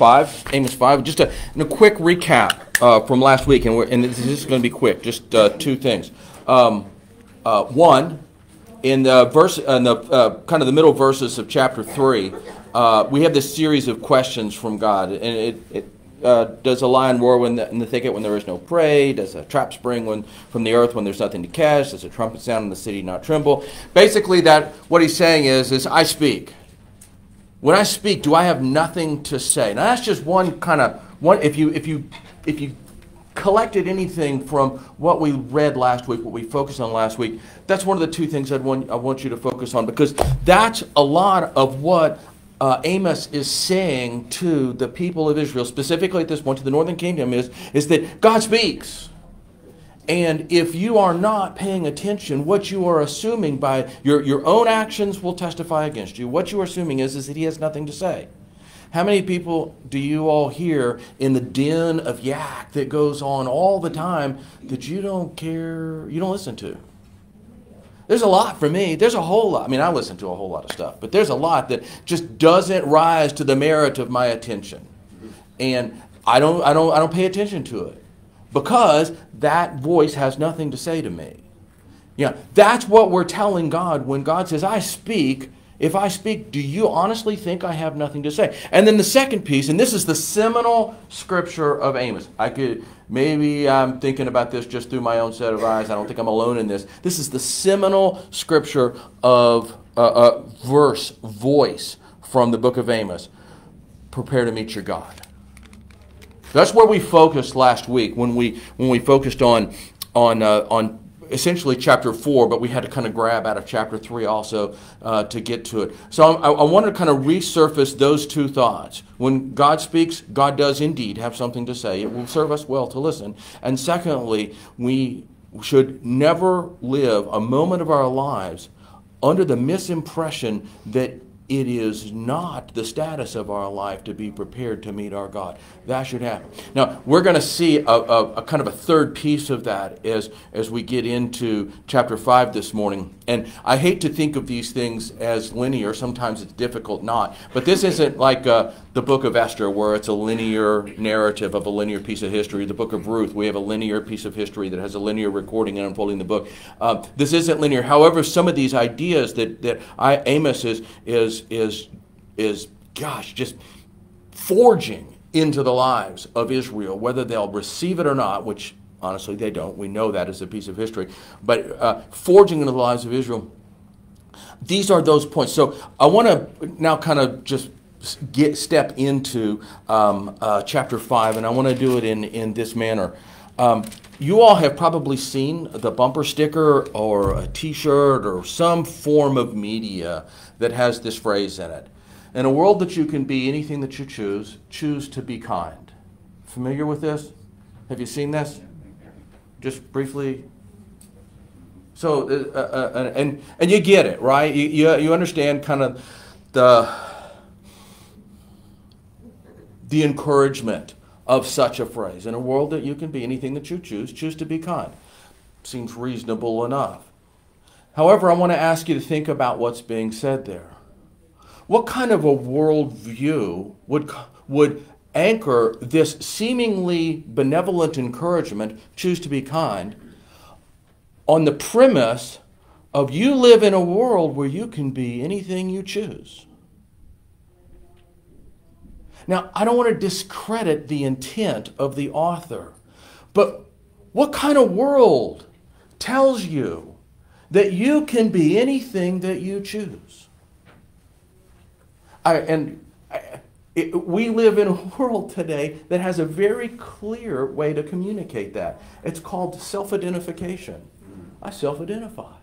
5. Amos 5. Just a, a quick recap uh, from last week, and, and this is going to be quick. Just uh, two things. Um, uh, one, in the verse, in the uh, kind of the middle verses of chapter 3, uh, we have this series of questions from God, and it, it uh, does a lion roar when the, in the thicket when there is no prey? Does a trap spring when, from the earth when there's nothing to catch? Does a trumpet sound in the city not tremble? Basically, that what he's saying is, is I speak. When I speak, do I have nothing to say? Now that's just one kind of one. If you if you if you collected anything from what we read last week, what we focused on last week, that's one of the two things I'd want, I want you to focus on because that's a lot of what uh, Amos is saying to the people of Israel, specifically at this point to the northern kingdom, is, is that God speaks. And if you are not paying attention, what you are assuming by your, your own actions will testify against you. What you are assuming is, is that he has nothing to say. How many people do you all hear in the din of yak that goes on all the time that you don't care, you don't listen to? There's a lot for me. There's a whole lot. I mean, I listen to a whole lot of stuff, but there's a lot that just doesn't rise to the merit of my attention. And I don't, I don't, I don't pay attention to it because that voice has nothing to say to me. Yeah, that's what we're telling God when God says, I speak. If I speak, do you honestly think I have nothing to say? And then the second piece, and this is the seminal scripture of Amos. I could Maybe I'm thinking about this just through my own set of eyes. I don't think I'm alone in this. This is the seminal scripture of uh, uh, verse, voice from the book of Amos. Prepare to meet your God. That's where we focused last week when we when we focused on on uh, on essentially chapter 4, but we had to kind of grab out of chapter 3 also uh, to get to it. So I, I want to kind of resurface those two thoughts. When God speaks, God does indeed have something to say. It will serve us well to listen. And secondly, we should never live a moment of our lives under the misimpression that it is not the status of our life to be prepared to meet our God. That should happen. Now, we're going to see a, a, a, kind of a third piece of that as, as we get into chapter 5 this morning. And I hate to think of these things as linear. Sometimes it's difficult not. But this isn't like uh, the book of Esther, where it's a linear narrative of a linear piece of history. The book of Ruth, we have a linear piece of history that has a linear recording and unfolding the book. Uh, this isn't linear. However, some of these ideas that, that I, Amos is, is, is, is, gosh, just forging into the lives of Israel, whether they'll receive it or not, which honestly they don't. We know that as a piece of history. But uh, forging into the lives of Israel, these are those points. So I want to now kind of just get step into um, uh, chapter 5, and I want to do it in, in this manner. Um, you all have probably seen the bumper sticker or a t shirt or some form of media that has this phrase in it. In a world that you can be anything that you choose, choose to be kind. Familiar with this? Have you seen this? Just briefly. So, uh, uh, uh, and, and you get it, right? You, you, you understand kind of the, the encouragement of such a phrase. In a world that you can be anything that you choose, choose to be kind. Seems reasonable enough. However, I want to ask you to think about what's being said there. What kind of a worldview would, would anchor this seemingly benevolent encouragement, choose to be kind, on the premise of you live in a world where you can be anything you choose? Now, I don't want to discredit the intent of the author, but what kind of world tells you that you can be anything that you choose? I, and it, we live in a world today that has a very clear way to communicate that. It's called self identification. I self identify.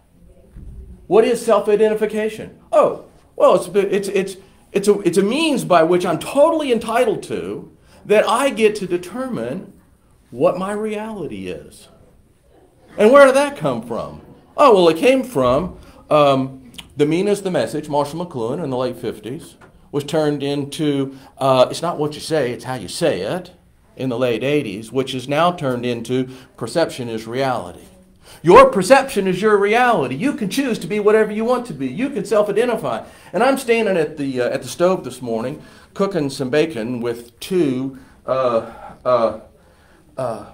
What is self identification? Oh, well, it's, it's, it's, it's, a, it's a means by which I'm totally entitled to that I get to determine what my reality is. And where did that come from? Oh, well, it came from um, The Mean is the Message, Marshall McLuhan in the late 50s was turned into uh, it's not what you say, it's how you say it in the late 80s, which is now turned into perception is reality. Your perception is your reality. You can choose to be whatever you want to be. You can self-identify. And I'm standing at the uh, at the stove this morning, cooking some bacon with two uh, uh, uh,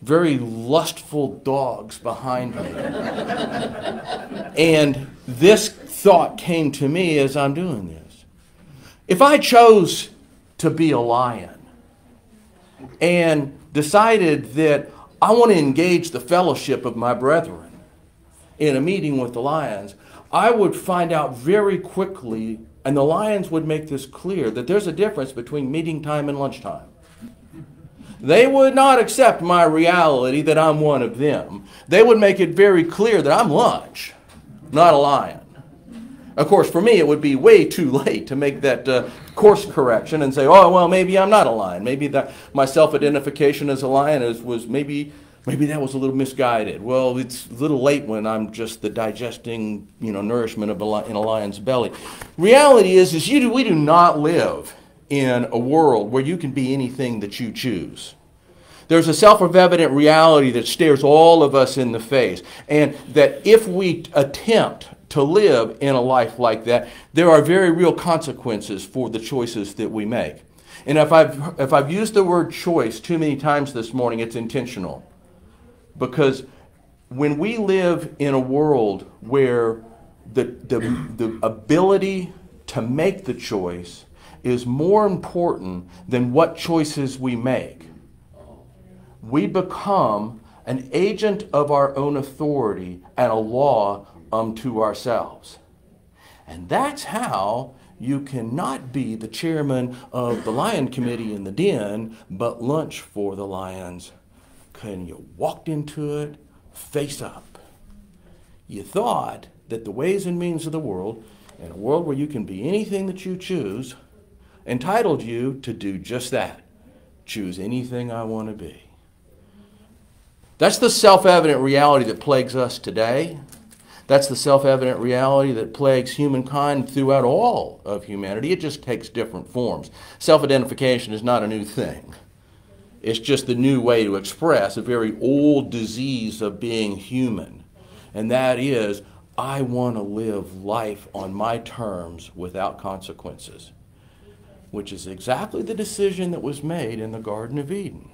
very lustful dogs behind me. and this thought came to me as I'm doing this. If I chose to be a lion and decided that I want to engage the fellowship of my brethren in a meeting with the lions, I would find out very quickly, and the lions would make this clear, that there's a difference between meeting time and lunchtime. They would not accept my reality that I'm one of them. They would make it very clear that I'm lunch, not a lion. Of course, for me, it would be way too late to make that uh, course correction and say, oh, well, maybe I'm not a lion. Maybe that my self-identification as a lion is, was maybe maybe that was a little misguided. Well, it's a little late when I'm just the digesting, you know, nourishment of a, in a lion's belly. Reality is, is you do, we do not live in a world where you can be anything that you choose. There's a self evident reality that stares all of us in the face, and that if we attempt to live in a life like that, there are very real consequences for the choices that we make. And if I've, if I've used the word choice too many times this morning, it's intentional. Because when we live in a world where the, the, the ability to make the choice is more important than what choices we make. We become an agent of our own authority and a law unto ourselves. And that's how you cannot be the chairman of the lion committee in the den, but lunch for the lions. Can you walked into it face up? You thought that the ways and means of the world, in a world where you can be anything that you choose, entitled you to do just that choose anything I want to be. That's the self evident reality that plagues us today. That's the self evident reality that plagues humankind throughout all of humanity. It just takes different forms. Self identification is not a new thing, it's just the new way to express a very old disease of being human. And that is, I want to live life on my terms without consequences which is exactly the decision that was made in the Garden of Eden.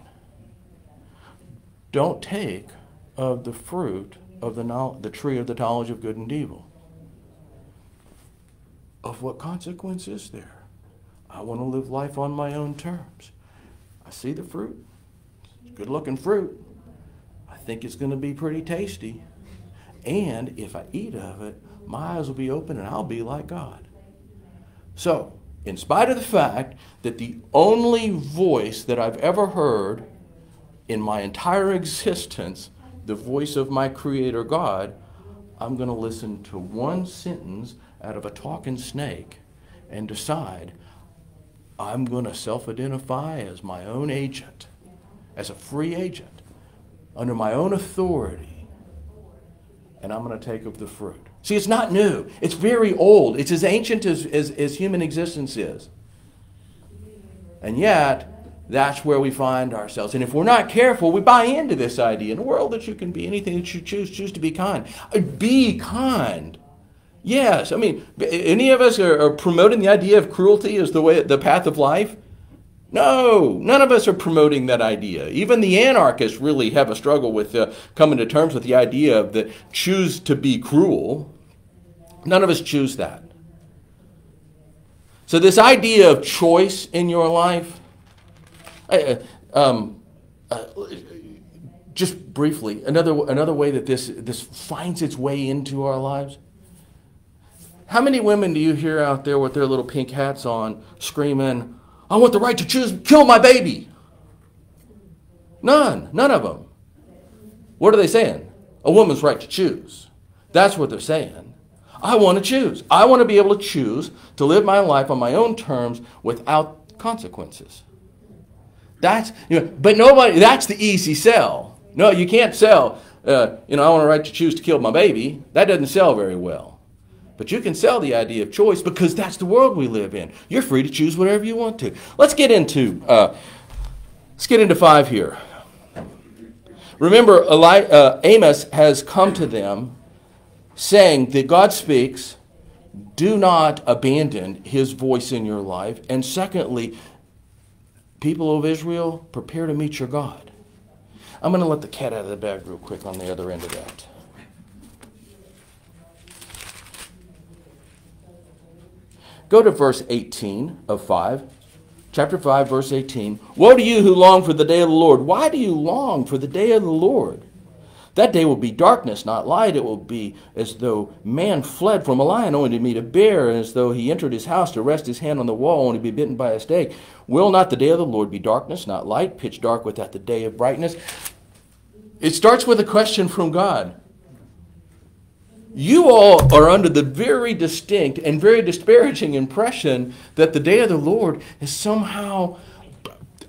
Don't take of the fruit of the, knowledge, the tree of the knowledge of good and evil. Of what consequence is there? I want to live life on my own terms. I see the fruit. It's good looking fruit. I think it's going to be pretty tasty. And if I eat of it, my eyes will be open and I'll be like God. So, in spite of the fact that the only voice that I've ever heard in my entire existence, the voice of my Creator God, I'm going to listen to one sentence out of a talking snake and decide I'm going to self identify as my own agent, as a free agent, under my own authority, and I'm going to take of the fruit. See, it's not new. It's very old. It's as ancient as, as, as human existence is. And yet, that's where we find ourselves. And if we're not careful, we buy into this idea in a world that you can be anything that you choose, choose to be kind. Uh, be kind. Yes, I mean, any of us are, are promoting the idea of cruelty as the way, the path of life. No, none of us are promoting that idea. Even the anarchists really have a struggle with uh, coming to terms with the idea of the choose to be cruel. None of us choose that. So, this idea of choice in your life, uh, um, uh, just briefly, another, another way that this, this finds its way into our lives. How many women do you hear out there with their little pink hats on screaming, I want the right to choose, kill my baby? None, none of them. What are they saying? A woman's right to choose. That's what they're saying. I want to choose. I want to be able to choose to live my life on my own terms without consequences. That's, you know, but nobody, that's the easy sell. No, you can't sell, uh, you know, I want a right to choose to kill my baby. That doesn't sell very well. But you can sell the idea of choice because that's the world we live in. You're free to choose whatever you want to. Let's get into, uh, let's get into five here. Remember, Eli- uh, Amos has come to them saying that God speaks do not abandon his voice in your life. And secondly, people of Israel, prepare to meet your God. I'm going to let the cat out of the bag real quick on the other end of that. Go to verse 18 of 5. Chapter 5, verse 18. Woe to you who long for the day of the Lord. Why do you long for the day of the Lord? That day will be darkness, not light. It will be as though man fled from a lion only to meet a bear, and as though he entered his house to rest his hand on the wall only to be bitten by a snake. Will not the day of the Lord be darkness, not light, pitch dark without the day of brightness? It starts with a question from God. You all are under the very distinct and very disparaging impression that the day of the Lord is somehow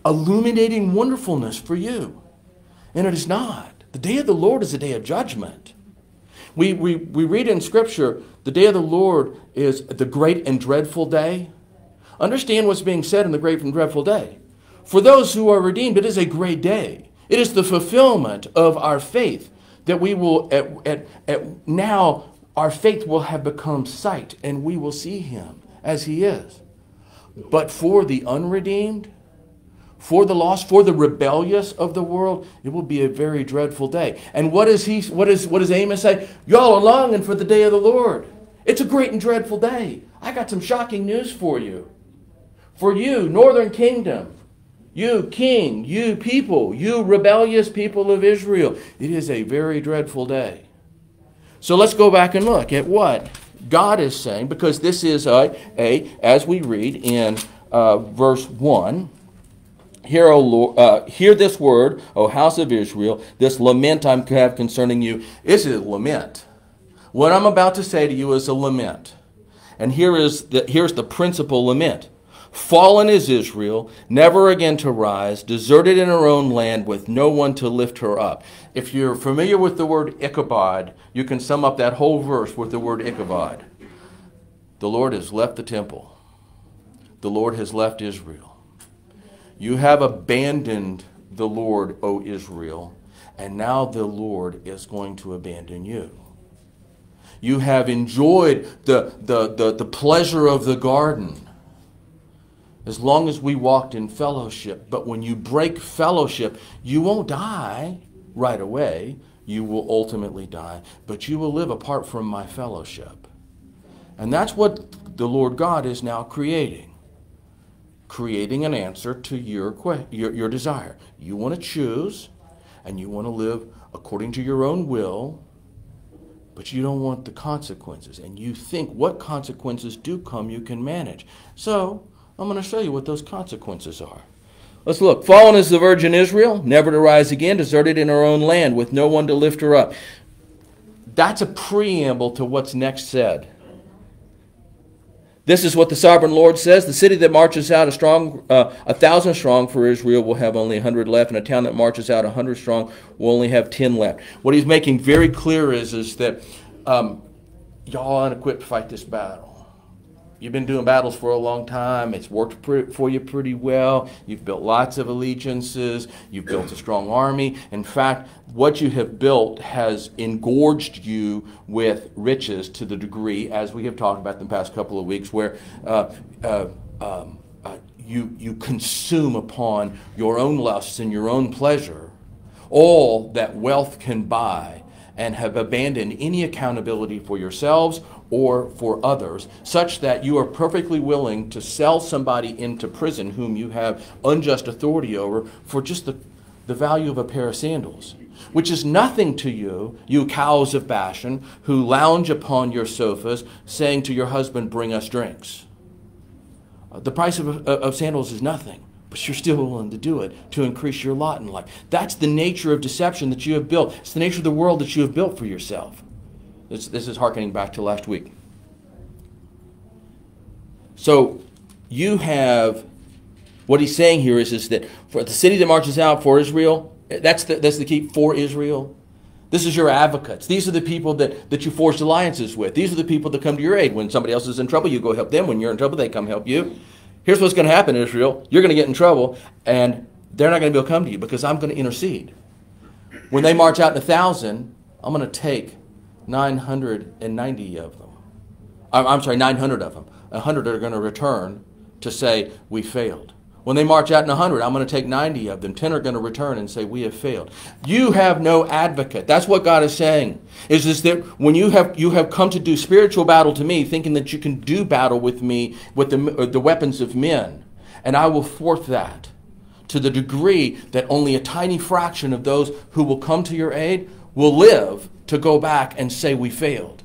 illuminating wonderfulness for you. And it is not. The day of the Lord is a day of judgment. We, we, we read in Scripture, the day of the Lord is the great and dreadful day. Understand what's being said in the great and dreadful day. For those who are redeemed, it is a great day. It is the fulfillment of our faith that we will, at, at, at now, our faith will have become sight and we will see him as he is. But for the unredeemed, for the lost, for the rebellious of the world, it will be a very dreadful day. And what is he what is what does Amos say? Y'all are longing for the day of the Lord. It's a great and dreadful day. I got some shocking news for you. For you, northern kingdom, you king, you people, you rebellious people of Israel, it is a very dreadful day. So let's go back and look at what God is saying, because this is a, a as we read in uh, verse 1 Hear, o Lord, uh, hear this word, O house of Israel, this lament I have concerning you. Is a lament? What I'm about to say to you is a lament. And here is the, here's the principal lament. Fallen is Israel, never again to rise, deserted in her own land with no one to lift her up. If you're familiar with the word Ichabod, you can sum up that whole verse with the word Ichabod. The Lord has left the temple. The Lord has left Israel. You have abandoned the Lord, O Israel, and now the Lord is going to abandon you. You have enjoyed the, the, the, the pleasure of the garden as long as we walked in fellowship. But when you break fellowship, you won't die right away. You will ultimately die, but you will live apart from my fellowship. And that's what the Lord God is now creating creating an answer to your, your, your desire. You want to choose and you want to live according to your own will, but you don't want the consequences. And you think what consequences do come you can manage. So I'm going to show you what those consequences are. Let's look. Fallen is the virgin Israel, never to rise again, deserted in her own land, with no one to lift her up. That's a preamble to what's next said. This is what the sovereign Lord says: The city that marches out a strong, uh, a thousand strong for Israel will have only a hundred left, and a town that marches out a hundred strong will only have ten left. What he's making very clear is, is that um, y'all aren't to fight this battle. You've been doing battles for a long time. It's worked for you pretty well. You've built lots of allegiances. You've built a strong army. In fact, what you have built has engorged you with riches to the degree, as we have talked about in the past couple of weeks, where uh, uh, um, uh, you, you consume upon your own lusts and your own pleasure all that wealth can buy and have abandoned any accountability for yourselves or for others, such that you are perfectly willing to sell somebody into prison whom you have unjust authority over for just the, the value of a pair of sandals, which is nothing to you, you cows of Bashan, who lounge upon your sofas, saying to your husband, Bring us drinks. Uh, the price of, of sandals is nothing but you're still willing to do it to increase your lot in life. That's the nature of deception that you have built. It's the nature of the world that you have built for yourself. This, this is harkening back to last week. So you have what he's saying here is, is that for the city that marches out for Israel, eh, that's the, that's the key for Israel. This is your advocates. These are the people that, that you forged alliances with. These are the people that come to your aid. When somebody else is in trouble, you go help them. When you're in trouble, they come help you. Here's what's going to happen, Israel. You're going to get in trouble, and they're not going to be able to come to you because I'm going to intercede. When they march out in a thousand, I'm going to take 990 of them. I'm, I'm sorry, 900 of them. 100 are going to return to say, we failed. When they march out in 100, I'm going to take 90 of them. 10 are going to return and say, We have failed. You have no advocate. That's what God is saying. Is this that when you have, you have come to do spiritual battle to me, thinking that you can do battle with me with the, uh, the weapons of men, and I will thwart that to the degree that only a tiny fraction of those who will come to your aid will live to go back and say, We failed.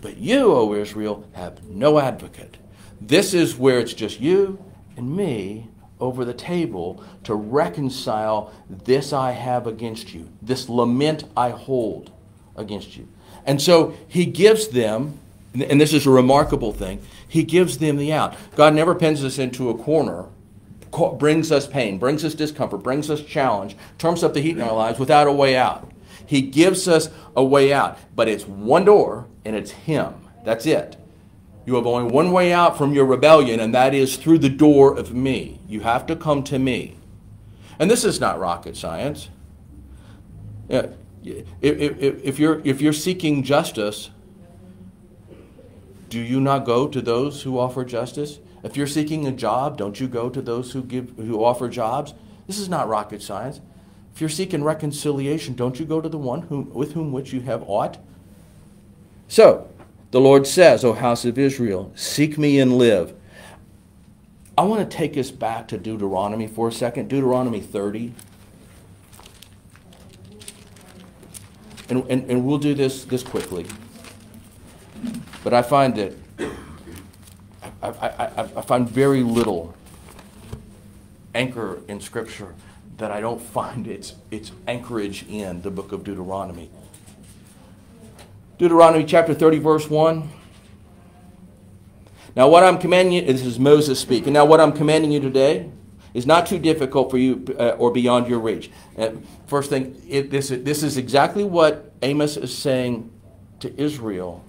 But you, O Israel, have no advocate. This is where it's just you and me over the table to reconcile this I have against you, this lament I hold against you. And so he gives them, and this is a remarkable thing, he gives them the out. God never pins us into a corner, brings us pain, brings us discomfort, brings us challenge, turns up the heat in our lives without a way out. He gives us a way out, but it's one door and it's him. That's it. You have only one way out from your rebellion, and that is through the door of me. You have to come to me. And this is not rocket science. If, you're, if you're seeking justice, do you not go to those who offer justice? If you're seeking a job, don't you go to those who, give, who offer jobs? This is not rocket science. If you're seeking reconciliation, don't you go to the one whom, with whom which you have aught? So, the Lord says, O house of Israel, seek me and live. I want to take us back to Deuteronomy for a second. Deuteronomy 30. And, and, and we'll do this, this quickly. But I find that I, I, I, I find very little anchor in Scripture that I don't find its, its anchorage in the book of Deuteronomy. Deuteronomy chapter 30, verse 1. Now, what I'm commanding you, this is Moses speaking. Now, what I'm commanding you today is not too difficult for you uh, or beyond your reach. Uh, first thing, it, this, this is exactly what Amos is saying to Israel.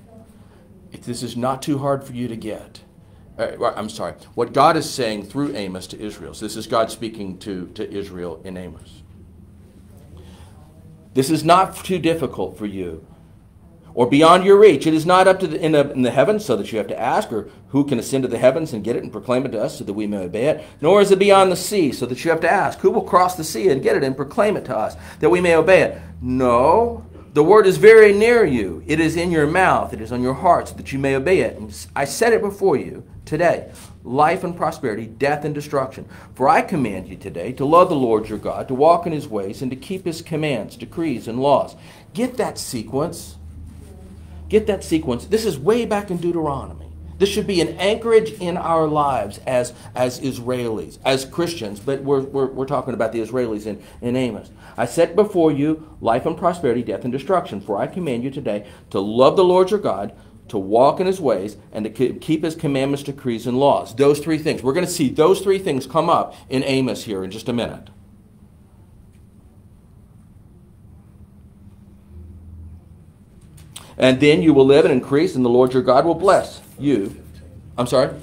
If This is not too hard for you to get. Uh, I'm sorry, what God is saying through Amos to Israel. So this is God speaking to, to Israel in Amos. This is not too difficult for you or beyond your reach. It is not up to the, in, the, in the heavens so that you have to ask, or who can ascend to the heavens and get it and proclaim it to us so that we may obey it. Nor is it beyond the sea so that you have to ask, who will cross the sea and get it and proclaim it to us that we may obey it. No, the word is very near you. It is in your mouth. It is on your heart so that you may obey it. And I set it before you today life and prosperity, death and destruction. For I command you today to love the Lord your God, to walk in his ways, and to keep his commands, decrees, and laws. Get that sequence. Get that sequence. This is way back in Deuteronomy. This should be an anchorage in our lives as, as Israelis, as Christians, but we're, we're, we're talking about the Israelis in, in Amos. I set before you life and prosperity, death and destruction. For I command you today to love the Lord your God, to walk in his ways, and to keep his commandments, decrees, and laws. Those three things. We're going to see those three things come up in Amos here in just a minute. And then you will live and increase, and the Lord your God will bless you. I'm sorry?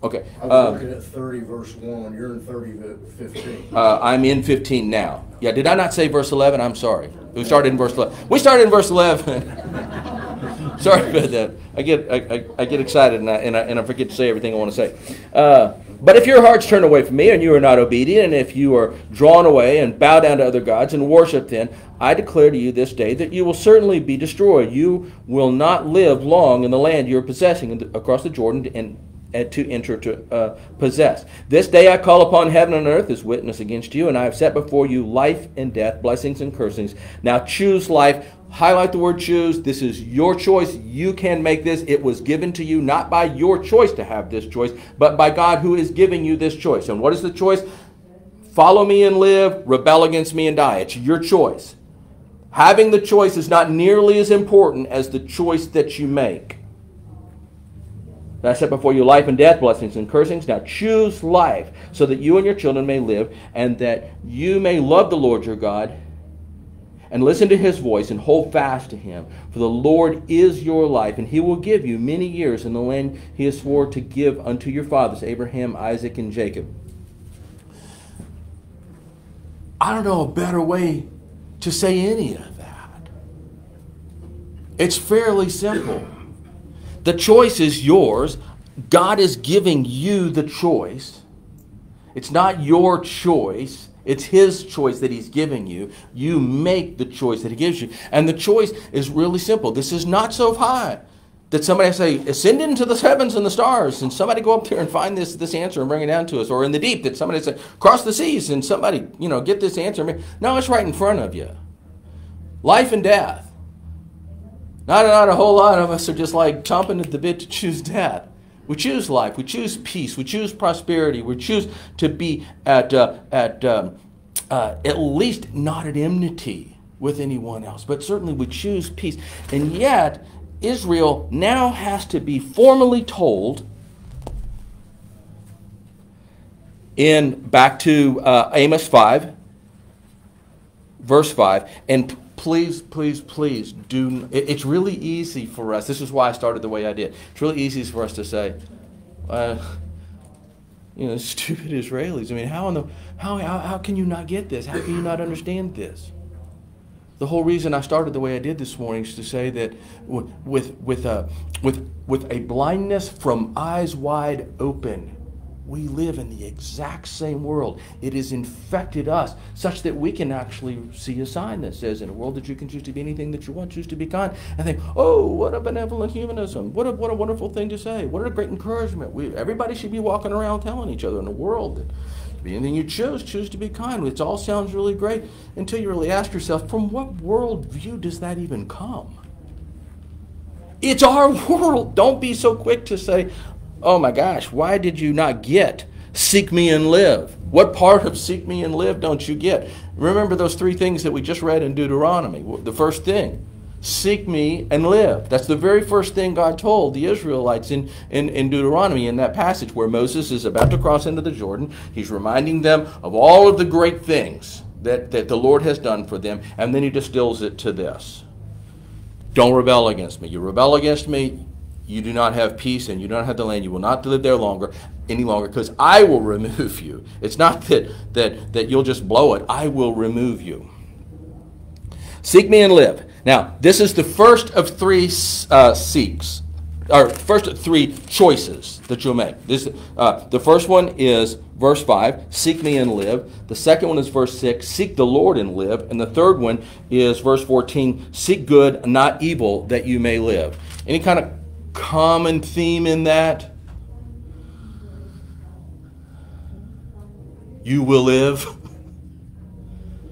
Okay. I was um, looking at 30, verse 1. You're in 30, 15. Uh, I'm in 15 now. Yeah, did I not say verse 11? I'm sorry. We started in verse 11. We started in verse 11. sorry about that. I get, I, I, I, get excited and I, and, I, and I forget to say everything I want to say. Uh, but if your hearts turn away from me and you are not obedient, and if you are drawn away and bow down to other gods and worship them, I declare to you this day that you will certainly be destroyed. You will not live long in the land you are possessing across the Jordan and to enter to uh, possess. This day I call upon heaven and earth as witness against you, and I have set before you life and death, blessings and cursings. Now choose life highlight the word choose. This is your choice. You can make this. It was given to you not by your choice to have this choice, but by God who is giving you this choice. And what is the choice? Follow me and live, rebel against me and die. It's your choice. Having the choice is not nearly as important as the choice that you make. I set before you life and death, blessings and cursings. Now choose life so that you and your children may live and that you may love the Lord your God and listen to his voice and hold fast to him. For the Lord is your life, and he will give you many years in the land he has sworn to give unto your fathers, Abraham, Isaac, and Jacob. I don't know a better way to say any of that. It's fairly simple. The choice is yours. God is giving you the choice. It's not your choice. It's his choice that he's giving you. You make the choice that he gives you. And the choice is really simple. This is not so high that somebody say, ascend into the heavens and the stars, and somebody go up there and find this, this answer and bring it down to us. Or in the deep, that somebody say, cross the seas and somebody, you know, get this answer. No, it's right in front of you. Life and death. Not, not a whole lot of us are just like chomping at the bit to choose death. We choose life. We choose peace. We choose prosperity. We choose to be at, uh, at, um, uh, at least not at enmity with anyone else, but certainly we choose peace. And yet, Israel now has to be formally told in back to uh, Amos 5, verse 5, and please, please, please do. It, It's really easy for us. This is why I started the way I did. It's really easy for us to say, uh, you know, stupid Israelis. I mean, how, in the, how, how, how can you not get this? How can you not understand this? The whole reason I started the way I did this morning is to say that with, with, a, with, with a blindness from eyes wide open, we live in the exact same world. It has infected us such that we can actually see a sign that says, in a world that you can choose to be anything that you want, choose to be kind. And think, oh, what a benevolent humanism. What a, what a wonderful thing to say. What a great encouragement. We, everybody should be walking around telling each other in a world that be anything you choose, choose to be kind. It all sounds really great until you really ask yourself, from what worldview does that even come? It's our world. Don't be so quick to say, Oh my gosh, why did you not get seek me and live? What part of seek me and live don't you get? Remember those three things that we just read in Deuteronomy. The first thing, seek me and live. That's the very first thing God told the Israelites in, in, in, Deuteronomy in that passage where Moses is about to cross into the Jordan. He's reminding them of all of the great things that, that the Lord has done for them, and then he distills it to this Don't rebel against me. You rebel against me, you do not have peace and you don't have the land. You will not live there longer any longer because I will remove you. It's not that, that, that you'll just blow it. I will remove you. Seek me and live. Now, this is the first of three uh, seeks, or first of three choices that you'll make. This, uh, the first one is verse 5, seek me and live. The second one is verse 6, seek the Lord and live. And the third one is verse 14, seek good, not evil, that you may live. Any kind of common theme in that? You will live.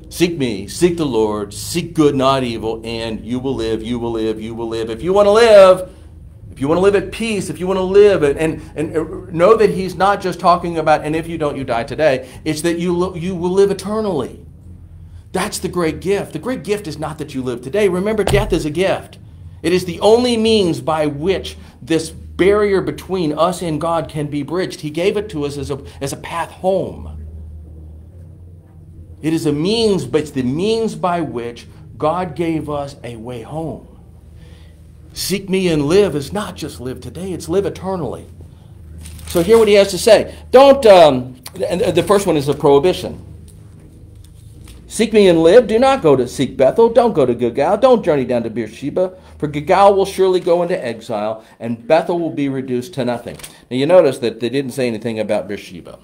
Seek me, seek the Lord, seek good, not evil, and you will live, you will live, you will live. If you want to live, if you want to live at peace, if you want to live and, and, and know that he's not just talking about, and if you don't, you die today, it's that you, you will live eternally. That's the great gift. The great gift is not that you live today. Remember, death is a gift. It is the only means by which this barrier between us and God can be bridged. He gave it to us as a, as a path home. It is a means, but it's the means by which God gave us a way home. Seek me and live is not just live today, it's live eternally. So hear what he has to say. Don't, um, and the first one is a prohibition. Seek me and live. Do not go to seek Bethel. Don't go to Gilgal. Don't journey down to Beersheba. For Gilgal will surely go into exile, and Bethel will be reduced to nothing. Now you notice that they didn't say anything about Beersheba.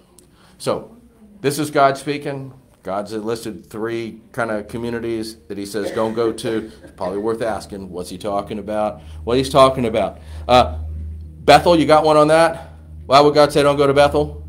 So this is God speaking. God's listed three kind of communities that he says don't go to. It's probably worth asking. What's he talking about? What he's talking about. Uh, Bethel, you got one on that? Why would God say don't go to Bethel?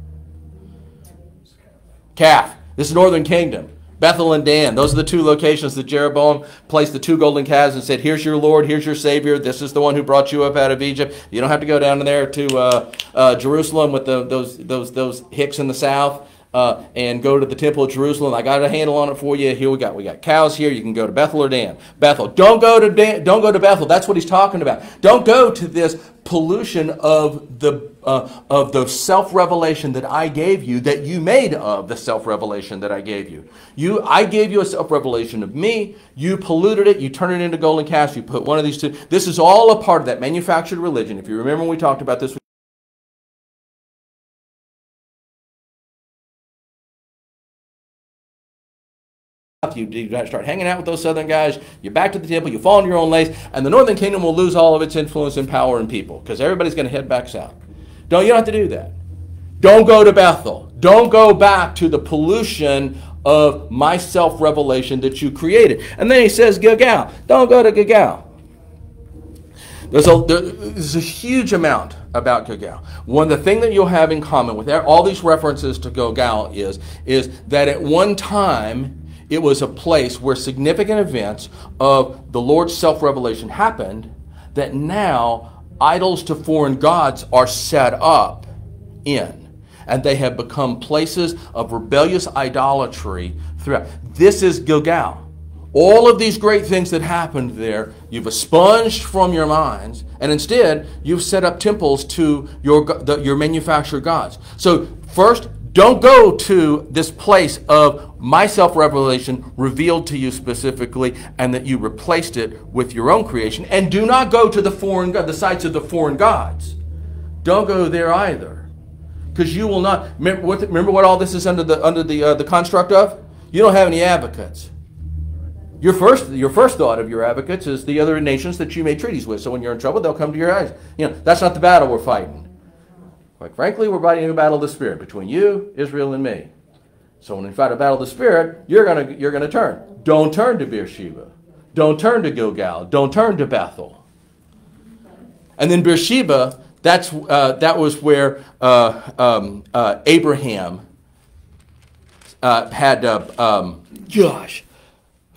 Calf. This is northern kingdom. Bethel and Dan. Those are the two locations that Jeroboam placed the two golden calves and said, Here's your Lord, here's your Savior. This is the one who brought you up out of Egypt. You don't have to go down there to uh, uh, Jerusalem with the, those, those, those hicks in the south. Uh, and go to the temple of Jerusalem. I got a handle on it for you. Here we got we got cows here. You can go to Bethel or Dan. Bethel. Don't go to Dan, don't go to Bethel. That's what he's talking about. Don't go to this pollution of the uh, of the self revelation that I gave you, that you made of the self revelation that I gave you. You, I gave you a self revelation of me. You polluted it. You turned it into golden calf. You put one of these two. This is all a part of that manufactured religion. If you remember when we talked about this. You, start hanging out with those southern guys, you're back to the temple, you fall in your own lace, and the northern kingdom will lose all of its influence and power and people because everybody's going to head back south. Don't you don't have to do that. Don't go to Bethel. Don't go back to the pollution of my self revelation that you created. And then he says, Gilgal. Don't go to Gilgal. There's a, there's a huge amount about Gilgal. One of the thing that you'll have in common with all these references to Gilgal is, is that at one time it was a place where significant events of the Lord's self revelation happened that now idols to foreign gods are set up in. And they have become places of rebellious idolatry throughout. This is Gilgal. All of these great things that happened there, you've expunged from your minds, and instead you've set up temples to your, the, your manufactured gods. So, first, don't go to this place of my self revelation revealed to you specifically, and that you replaced it with your own creation. And do not go to the foreign the sites of the foreign gods. Don't go there either, because you will not. Remember what, all this is under the under the uh, the construct of. You don't have any advocates. Your first, your first thought of your advocates is the other nations that you made treaties with. So when you're in trouble, they'll come to your eyes. You know, that's not the battle we're fighting. Quite frankly, we're fighting a battle of the Spirit between you, Israel, and me. So when we fight a battle of the Spirit, you're gonna you're gonna turn. Don't turn to Beersheba. Don't turn to Gilgal. Don't turn to Bethel. And then Beersheba, that's uh, that was where uh, um, uh, Abraham uh, had. Uh, um, gosh,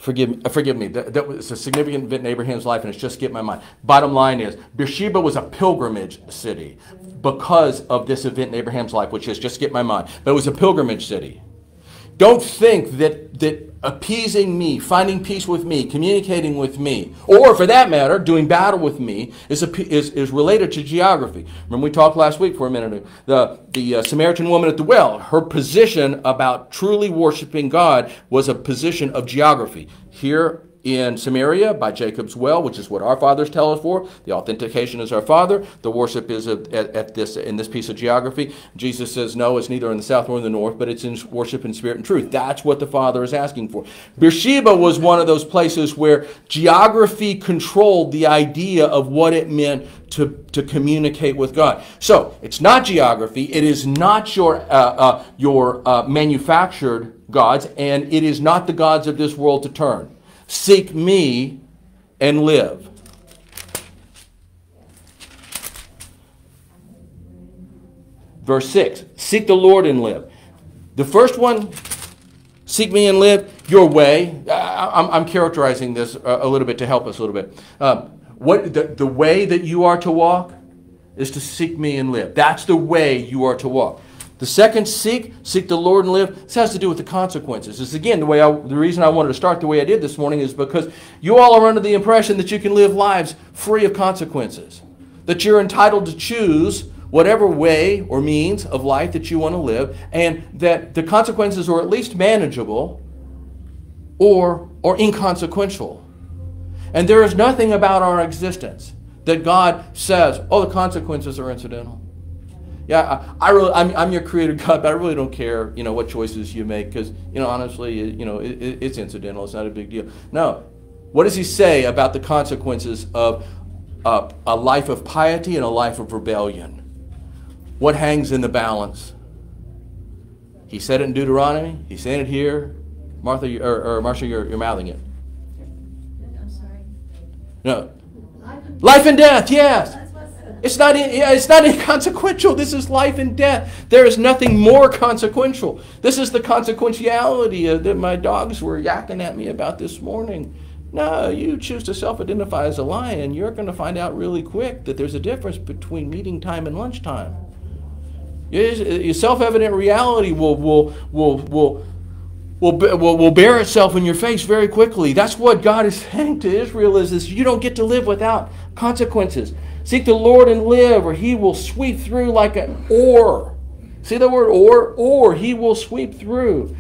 Forgive, uh, forgive me. That, that, was a significant event in Abraham's life, and it's just skipped my mind. Bottom line is, Beersheba was a pilgrimage city because of this event in Abraham's life, which has just skipped my mind. But it was a pilgrimage city. Don't think that, that appeasing me, finding peace with me, communicating with me, or for that matter, doing battle with me, is, is, is related to geography. Remember, we talked last week for a minute. The, the uh, Samaritan woman at the well, her position about truly worshiping God was a position of geography. Here in Samaria by Jacob's well, which is what our fathers tell us for. The authentication is our father. The worship is at, at, this in this piece of geography. Jesus says no, it's neither in the south nor in the north, but it's in worship in spirit and truth. That's what the Father is asking for. Beersheba was one of those places where geography controlled the idea of what it meant to, to communicate with God. So it's not geography. It is not your uh, uh, your uh, manufactured gods, and it is not the gods of this world to turn. Seek me and live. Verse 6 Seek the Lord and live. The first one, seek me and live, your way. I'm, I'm characterizing this a, little bit to help us a little bit. Um, what the, the way that you are to walk is to seek me and live. That's the way you are to walk. The second, seek, seek the Lord and live. This has to do with the consequences. This again the way I, the reason I wanted to start the way I did this morning is because you all are under the impression that you can live lives free of consequences, that you're entitled to choose whatever way or means of life that you want to live, and that the consequences are at least manageable or or inconsequential. And there is nothing about our existence that God says, "Oh, the consequences are incidental." Yeah, I, I really, I'm, I'm, your creator God, but I really don't care, you know, what choices you make because, you know, honestly, it, you know, it, it, it's incidental. It's not a big deal. No. What does he say about the consequences of uh, a life of piety and a life of rebellion? What hangs in the balance? He said it in Deuteronomy. He's saying it here. Martha, or, or Marcia, you're, you're mouthing it. No. Life and death, yes. It's not, it's not inconsequential. This is life and death. There is nothing more consequential. This is the consequentiality that my dogs were yakking at me about this morning. No, you choose to self identify as a lion, you're going to find out really quick that there's a difference between meeting time and lunchtime. Your self evident reality will, will, will, will, will, will, will bear itself in your face very quickly. That's what God is saying to Israel is, is you don't get to live without consequences. Seek the Lord and live, or he will sweep through like an oar. See the word or? Or he will sweep through.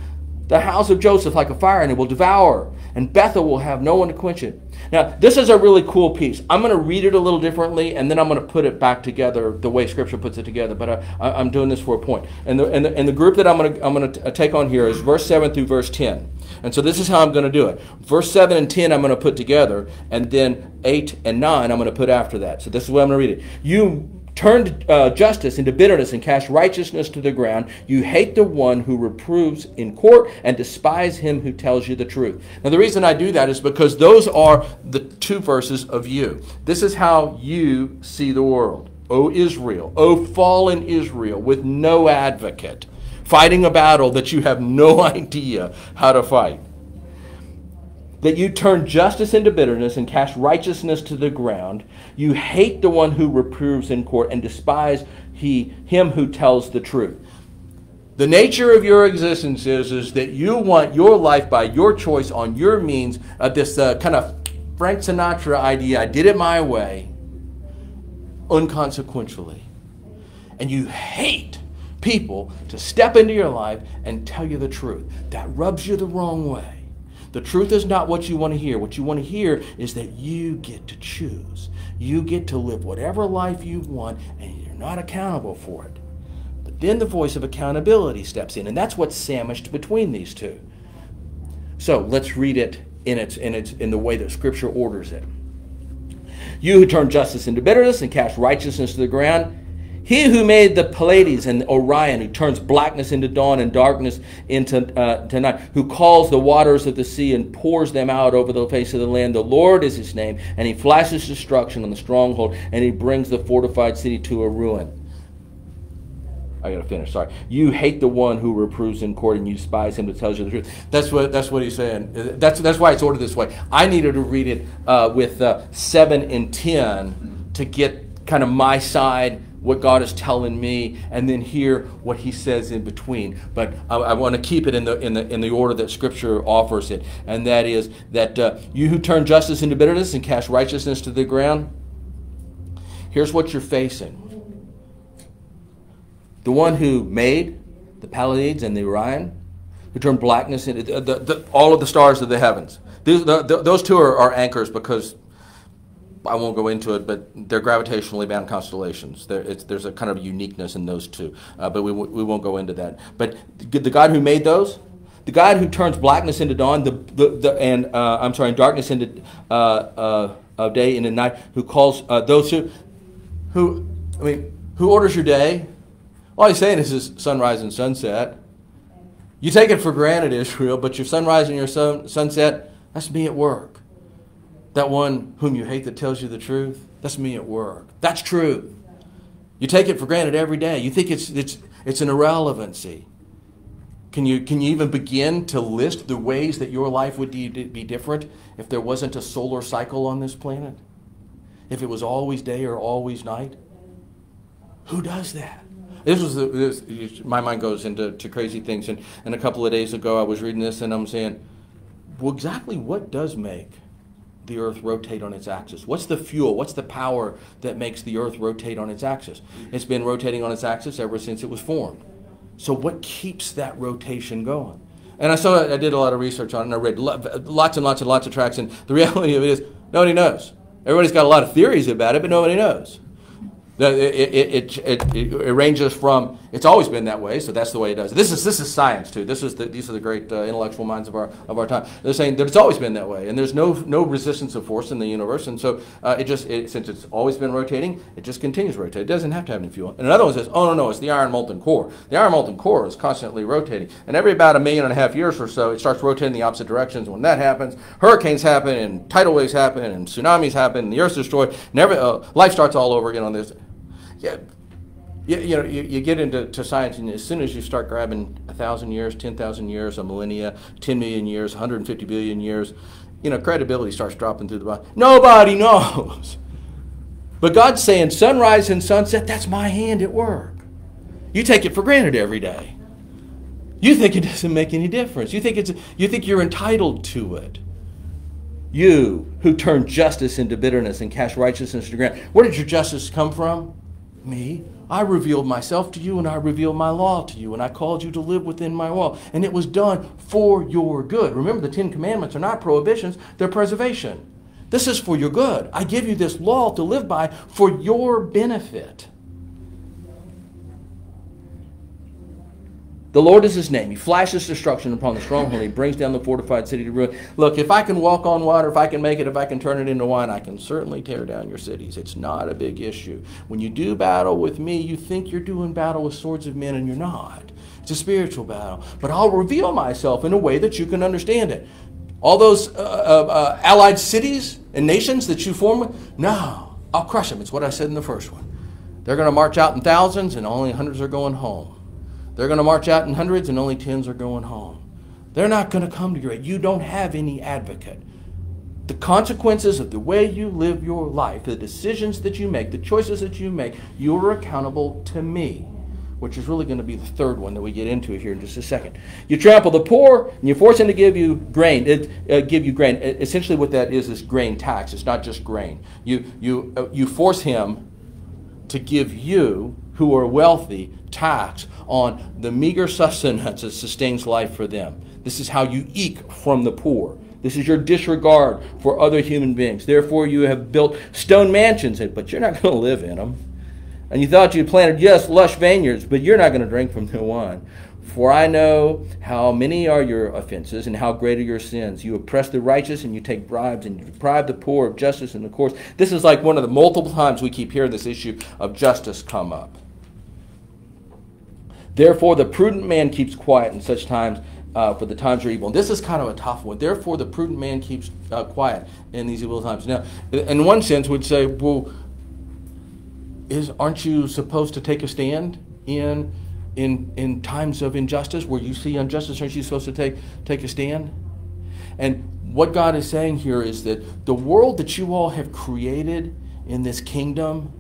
the house of Joseph like a fire, and it will devour, and Bethel will have no one to quench it. Now, this is a really cool piece. I'm going to read it a little differently, and then I'm going to put it back together the way Scripture puts it together. But I, am doing this for a point. And the, and, the, and the group that I'm going, to, I'm going to uh, take on here is verse 7 through verse 10. And so this is how I'm going to do it. Verse 7 and 10 I'm going to put together, and then 8 and 9 I'm going to put after that. So this is what I'm going to read it. You turned uh, justice into bitterness and cast righteousness to the ground. You hate the one who reproves in court and despise him who tells you the truth. Now, the reason I do that is because those are the two verses of you. This is how you see the world. O Israel, O fallen Israel, with no advocate, fighting a battle that you have no idea how to fight that you turn justice into bitterness and cast righteousness to the ground. You hate the one who reproves in court and despise he, him who tells the truth. The nature of your existence is, is that you want your life by your choice on your means of this uh, kind of Frank Sinatra idea I did it my way, unconsequentially. And you hate people to step into your life and tell you the truth. That rubs you the wrong way. The truth is not what you want to hear. What you want to hear is that you get to choose. You get to live whatever life you want, and you're not accountable for it. But then the voice of accountability steps in, and that's what's sandwiched between these two. So let's read it in its in its in the way that Scripture orders it. You who turn justice into bitterness and cast righteousness to the ground he who made the Pleiades and Orion, who turns blackness into dawn and darkness into uh, night, who calls the waters of the sea and pours them out over the face of the land. The Lord is his name, and he flashes destruction on the stronghold, and he brings the fortified city to a ruin. I gotta finish. Sorry. You hate the one who reproves in court, and you despise him that tells you the truth. That's what that's what he's saying. That's that's why it's ordered this way. I needed to read it uh, with uh, seven and ten to get kind of my side what God is telling me, and then hear what He says in between. But I, I want to keep it in the in the in the order that Scripture offers it, and that is that uh, you who turn justice into bitterness and cast righteousness to the ground. Here's what you're facing: the one who made the Pleiades and the Orion, who turned blackness into the, the, the, all of the stars of the heavens. These, those two are, are anchors because I won't go into it, but they're gravitationally bound constellations. There, there's a kind of uniqueness in those two, uh, but we, we won't go into that. But the God who made those, the God who turns blackness into dawn, the, the, the and uh, I'm sorry, darkness into uh, uh day into night, who calls uh, those who, who, I mean, who orders your day? All he's saying is his sunrise and sunset. You take it for granted, Israel, but your sunrise and your sun, sunset, that's me at work. That one whom you hate that tells you the truth, that's me at work. That's true. You take it for granted every day. You think it's, it's, it's an irrelevancy. Can you, can you even begin to list the ways that your life would be different if there wasn't a solar cycle on this planet? If it was always day or always night? Who does that? This was the, this, my mind goes into to crazy things. And, and a couple of days ago, I was reading this and I'm saying, well, exactly what does make the Earth rotate on its axis? What's the fuel? What's the power that makes the Earth rotate on its axis? It's been rotating on its axis ever since it was formed. So, what keeps that rotation going? And I saw, I did a lot of research on it, and I read lots and lots and lots of tracks, and the reality of it is nobody knows. Everybody's got a lot of theories about it, but nobody knows. It, it, it, it, ranges from it's always been that way, so that's the way it does. This is this is science too. This is the, these are the great uh, intellectual minds of our of our time. They're saying that it's always been that way, and there's no no resistance of force in the universe, and so uh, it just since it's always been rotating, it just continues rotating. It doesn't have to have any fuel. And another one says, oh no no, it's the iron molten core. The iron molten core is constantly rotating, and every about a million and a half years or so, it starts rotating in the opposite directions. When that happens, hurricanes happen, and tidal waves happen, and tsunamis happen, and the Earth's destroyed, and every, uh, life starts all over again on this yeah, you, you know, you, you get into to science, and as soon as you start grabbing a thousand years, ten thousand years, a millennia, ten million years, 150 billion years, you know, credibility starts dropping through the bottom. Nobody knows. But God's saying, sunrise and sunset, that's my hand at work. You take it for granted every day. You think it doesn't make any difference. You think it's you think you're entitled to it. You who turn justice into bitterness and cast righteousness to the ground. Where did your justice come from? Me. I revealed myself to you and I revealed my law to you and I called you to live within my wall. And it was done for your good. Remember, the Ten Commandments are not prohibitions, they're preservation. This is for your good. I give you this law to live by for your benefit. The Lord is his name. He flashes destruction upon the stronghold. He brings down the fortified city to ruin. Look, if I can walk on water, if I can make it, if I can turn it into wine, I can certainly tear down your cities. It's not a big issue. When you do battle with me, you think you're doing battle with swords of men, and you're not. It's a spiritual battle. But I'll reveal myself in a way that you can understand it. All those uh, uh, uh allied cities and nations that you form with, no, I'll crush them. It's what I said in the first one. They're going to march out in thousands, and only hundreds are going home. They're going to march out in hundreds and only tens are going home. They're not going to come to your aid. You don't have any advocate. The consequences of the way you live your life, the decisions that you make, the choices that you make, you are accountable to me, which is really going to be the third one that we get into here in just a second. You trample the poor and you force him to give you grain. It, uh, give you grain. Essentially, what that is is grain tax. It's not just grain. You you uh, you force him to give you, who are wealthy, tax on the meager sustenance that sustains life for them. This is how you eke from the poor. This is your disregard for other human beings. Therefore, you have built stone mansions, but you're not going to live in them. And you thought you planted, yes, lush vineyards, but you're not going to drink from the wine. For I know how many are your offenses and how great are your sins. You oppress the righteous and you take bribes and you deprive the poor of justice and the course. This is like one of the multiple times we keep hearing this issue of justice come up. Therefore, the prudent man keeps quiet in such times, uh, for the times are evil. And this is kind of a tough one. Therefore, the prudent man keeps uh, quiet in these evil times. Now, in one sense, we'd say, well, is aren't you supposed to take a stand in in in times of injustice where you see injustice? Aren't you supposed to take take a stand? And what God is saying here is that the world that you all have created in this kingdom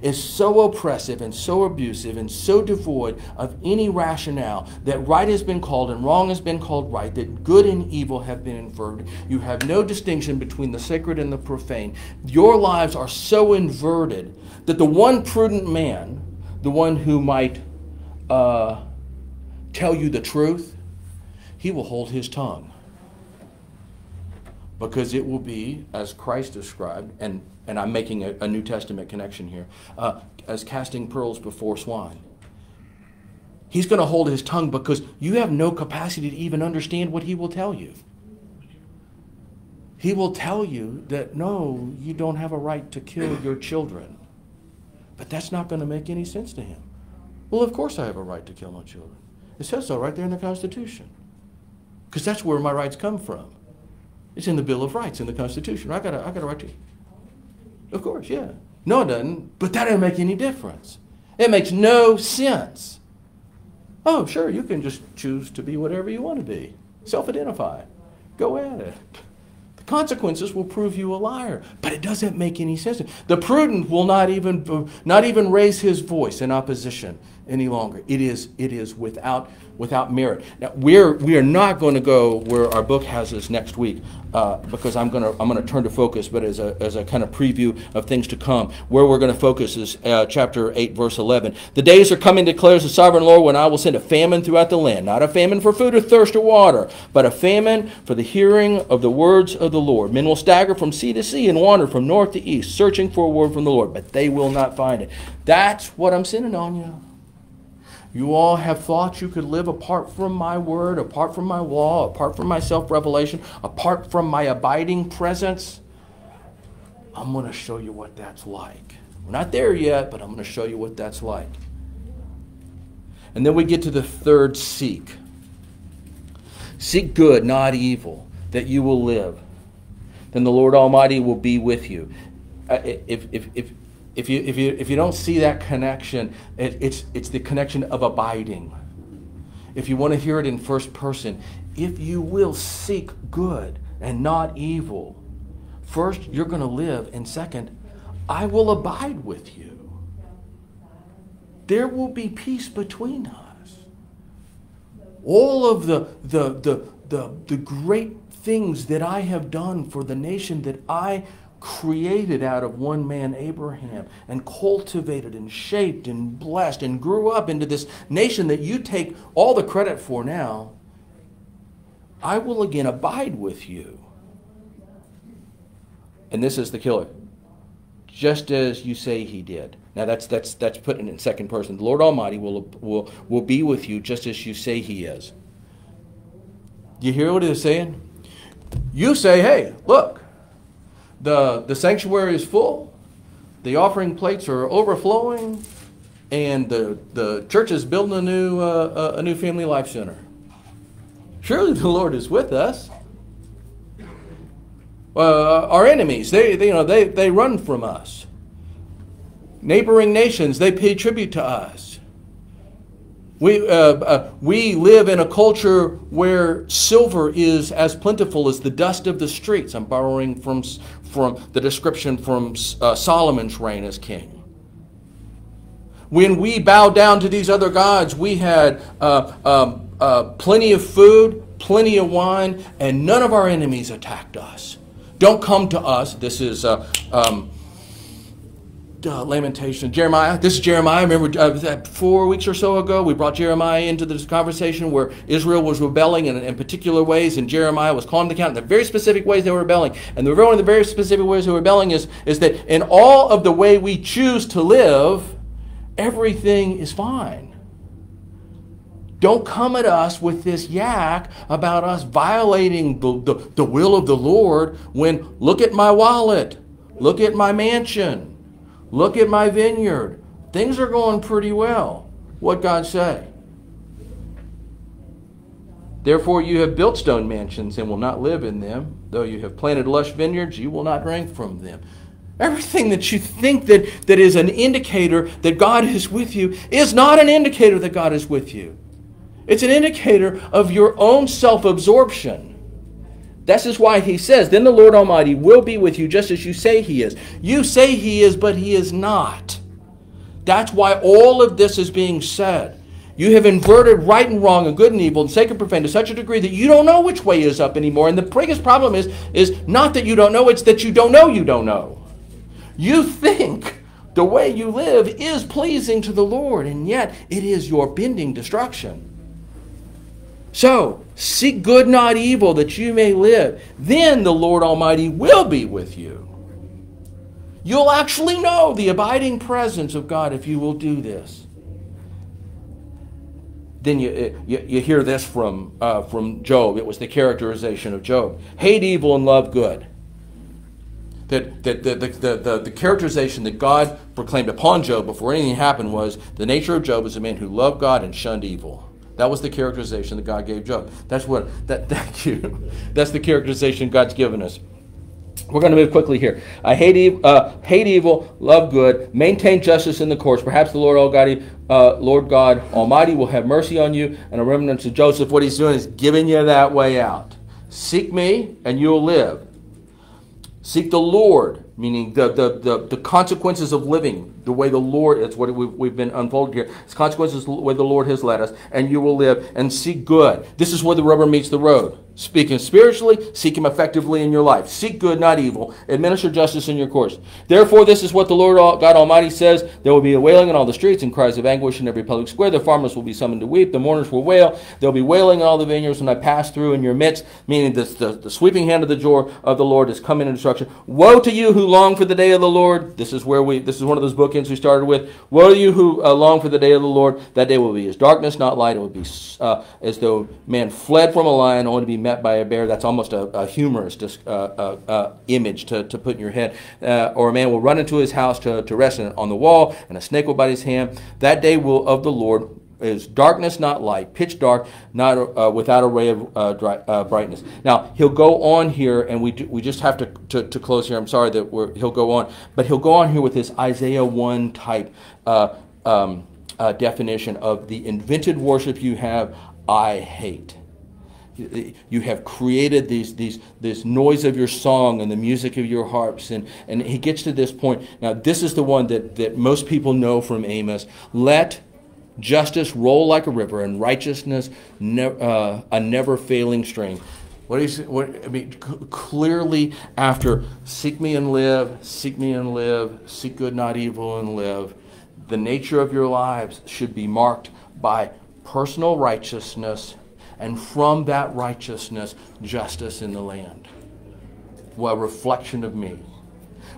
is so oppressive and so abusive and so devoid of any rationale that right has been called and wrong has been called right, that good and evil have been inverted. You have no distinction between the sacred and the profane. Your lives are so inverted that the one prudent man, the one who might uh, tell you the truth, he will hold his tongue because it will be, as Christ described, and, and I'm making a, a New Testament connection here, uh, as casting pearls before swine. He's going to hold his tongue because you have no capacity to even understand what he will tell you. He will tell you that no, you don't have a right to kill your children. But that's not going to make any sense to him. Well, of course I have a right to kill my children. It says so right there in the Constitution. Because that's where my rights come from. It's in the Bill of Rights in the Constitution. I got a, I got a right to. Of course, yeah. No, it doesn't. But that doesn't make any difference. It makes no sense. Oh, sure, you can just choose to be whatever you want to be. Self-identify. Go at it. The consequences will prove you a liar, but it doesn't make any sense. The prudent will not even not even raise his voice in opposition any longer. It is it is without without merit. Now we're we are not going to go where our book has us next week uh, because I'm going to I'm going to turn to focus, but as a as a kind of preview of things to come. Where we're going to focus is uh, chapter eight, verse eleven. The days are coming, declares the sovereign Lord, when I will send a famine throughout the land, not a famine for food or thirst or water, but a famine for the hearing of the words of the Lord. Men will stagger from sea to sea and wander from north to east, searching for a word from the Lord, but they will not find it. That's what I'm sending on you. You all have thought you could live apart from my word, apart from my law, apart from my self revelation, apart from my abiding presence. I'm going to show you what that's like. We're not there yet, but I'm going to show you what that's like. And then we get to the third seek seek good, not evil, that you will live. Then the Lord Almighty will be with you. Uh, if, if, if, if you, if you, if you don't see that connection, it, it's, it's the connection of abiding. If you want to hear it in first person, if you will seek good and not evil, first, you're going to live, and second, I will abide with you. There will be peace between us. All of the, the, the, the, the great things that I have done for the nation that I created out of one man, Abraham, and cultivated and shaped and blessed and grew up into this nation that you take all the credit for now, I will again abide with you. And this is the killer. Just as you say he did. Now that's that's that's putting it in second person. The Lord Almighty will will will be with you just as you say he is. You hear what he's saying? You say, hey, look, the the sanctuary is full, the offering plates are overflowing, and the the church is building a new uh, a new family life center. Surely the Lord is with us. Uh, our enemies, they, they, you know, they, they run from us. Neighboring nations, they pay tribute to us. We, uh, uh, we live in a culture where silver is as plentiful as the dust of the streets. I'm borrowing from, from the description from uh, Solomon's reign as king. When we bowed down to these other gods, we had uh, um, uh, plenty of food, plenty of wine, and none of our enemies attacked us. Don't come to us. This is uh, um, uh, Lamentation. Jeremiah. This is Jeremiah. Remember uh, four weeks or so ago, we brought Jeremiah into this conversation where Israel was rebelling in, in particular ways, and Jeremiah was calling to account in the very specific ways they were rebelling. And the, one of the very specific ways they were rebelling is, is that in all of the way we choose to live, everything is fine. Don't come at us with this yak about us violating the, the, the, will of the Lord when look at my wallet, look at my mansion, look at my vineyard. Things are going pretty well. What God say? Therefore you have built stone mansions and will not live in them. Though you have planted lush vineyards, you will not drink from them. Everything that you think that, that is an indicator that God is with you is not an indicator that God is with you. It's an indicator of your own self absorption. This is why he says, Then the Lord Almighty will be with you just as you say he is. You say he is, but he is not. That's why all of this is being said. You have inverted right and wrong and good and evil and sacred and profane to such a degree that you don't know which way is up anymore. And the biggest problem is, is not that you don't know, it's that you don't know you don't know. You think the way you live is pleasing to the Lord, and yet it is your bending destruction. So, seek good, not evil, that you may live. Then the Lord Almighty will be with you. You'll actually know the abiding presence of God if you will do this. Then you, you, you hear this from, uh, from Job. It was the characterization of Job hate evil and love good. That, that the, the, the, the, characterization that God proclaimed upon Job before anything happened was the nature of Job is a man who loved God and shunned evil. That was the characterization that God gave Job. That's what that thank you. That's the characterization God's given us. We're going to move quickly here. I hate, uh, hate evil, love good, maintain justice in the courts. Perhaps the Lord Almighty, uh, Lord God Almighty, will have mercy on you and a remnant of Joseph. What He's doing is giving you that way out. Seek me, and you'll live. Seek the Lord, meaning the, the, the, the, consequences of living the way the Lord, that's what we've, we've been unfolded here. It's consequences the way the Lord has led us, and you will live and see good. This is where the rubber meets the road. Speaking spiritually, seek Him effectively in your life. Seek good, not evil. Administer justice in your course. Therefore, this is what the Lord God Almighty says There will be a wailing in all the streets and cries of anguish in every public square. The farmers will be summoned to weep. The mourners will wail. There will be wailing in all the vineyards when I pass through in your midst, meaning this, the, the sweeping hand of the door of the Lord is coming in destruction. Woe to you who long for the day of the Lord. This is where we, this is one of those bookends we started with. Woe to you who uh, long for the day of the Lord. That day will be as darkness, not light. It will be uh, as though man fled from a lion only to be met by a bear. That's almost a, a humorous uh, uh, uh, image to, to put in your head. Uh, or a man will run into his house to, to rest on the wall, and a snake will bite his hand. That day will of the Lord is darkness, not light, pitch dark, not uh, without a ray of uh, dry, uh, brightness. Now he'll go on here, and we do, we just have to, to, to close here. I'm sorry that he'll go on, but he'll go on here with this Isaiah one type um, definition of the invented worship you have. I hate you have created these, these, this noise of your song and the music of your harps. And, and he gets to this point. Now, this is the one that, that most people know from Amos. Let justice roll like a river and righteousness ne- uh, a never failing stream. What is what I mean? c- Clearly, after seek me and live, seek me and live, seek good, not evil, and live. The nature of your lives should be marked by personal righteousness, and from that righteousness, justice in the land. Well, reflection of me.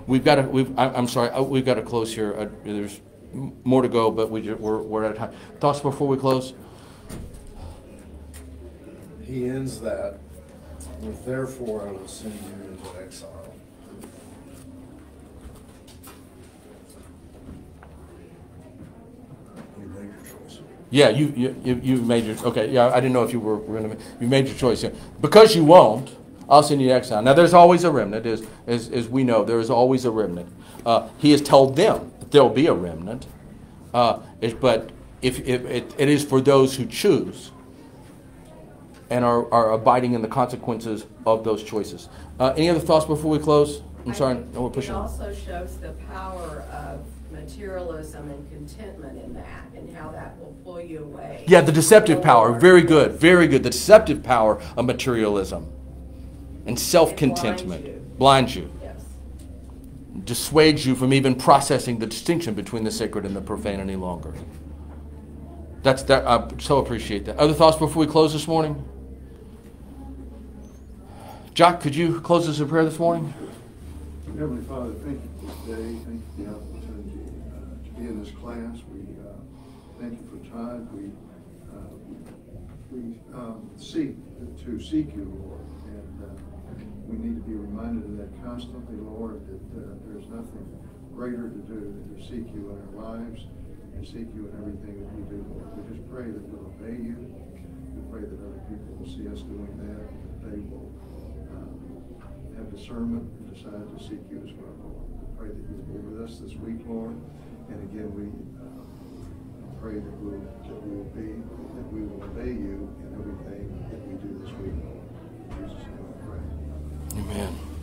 We've got to. We've, I'm sorry. uh, We've got to close here. Uh, There's more to go, but we ju- we're, we're out of time. Thoughts before we close? He ends that therefore I will send you into exile. You made your choice. Yeah, you, you, you you made your, okay, yeah, I didn't know if you were, were gonna, you made your choice. yeah. Because you won't, I'll send you to exile. Now, there's always a remnant, as, as, as we know, there is always a remnant. Uh, he has told them that there'll be a remnant. Uh, it- but if, if, it, it is for those who choose and are, are abiding in the consequences of those choices. Uh, any other thoughts before we close? I'm I sorry, no, we're pushing. It also shows the power of materialism and contentment in that, and how that will pull you away. Yeah, the deceptive power. Very good. Very good. The deceptive power of materialism and self contentment blinds blinds you, Yes. dissuades you from even processing the distinction between the sacred and the profane any longer. That's that. I so appreciate that. Other thoughts before we close this morning? Jock, could you close us in prayer this morning? Heavenly Father, thank you for this day. Thank you for the opportunity in this class. We uh, thank you for Todd. We uh, we um, seek to seek you, Lord, and uh, we need to be reminded of that constantly, Lord. That uh, there's nothing greater to do than to seek you in our lives and seek you in everything that we do, Lord. We just pray that we'll obey you. We pray that other people will see us doing that, that they will have discernment and decide to seek you as well, Lord. We pray that you'll be with us this week, Lord. And again, we uh, pray that we, will, that we will be, that we will obey you in everything that we do this week. In Jesus' name I pray. Amen.